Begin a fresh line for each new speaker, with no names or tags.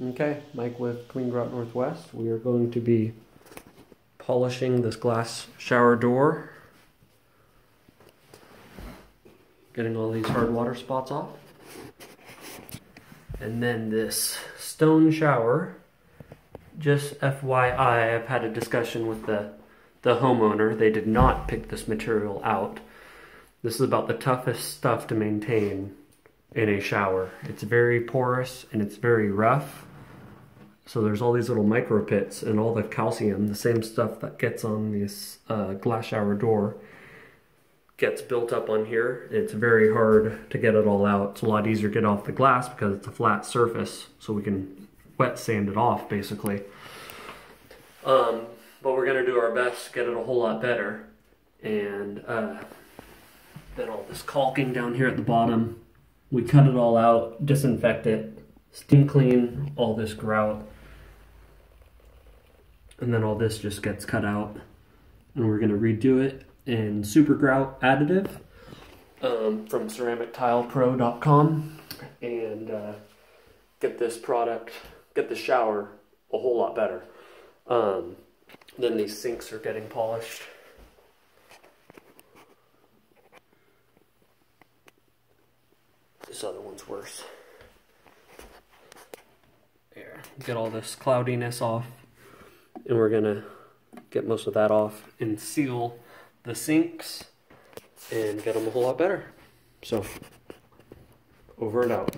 Okay, Mike with Clean Grout Northwest. We are going to be polishing this glass shower door. Getting all these hard water spots off. And then this stone shower. Just FYI, I've had a discussion with the, the homeowner. They did not pick this material out. This is about the toughest stuff to maintain in a shower. It's very porous and it's very rough. So there's all these little micro pits and all the calcium, the same stuff that gets on this uh, glass shower door, gets built up on here. It's very hard to get it all out. It's a lot easier to get off the glass because it's a flat surface, so we can wet sand it off basically. Um, but we're gonna do our best to get it a whole lot better. And uh, then all this caulking down here at the bottom, we cut it all out, disinfect it, steam clean all this grout and then all this just gets cut out and we're going to redo it in super grout additive um, from ceramictilepro.com and uh, get this product get the shower a whole lot better. Um, then these sinks are getting polished. This other one's worse. Here get all this cloudiness off and we're gonna get most of that off and seal the sinks and get them a whole lot better. So, over and out.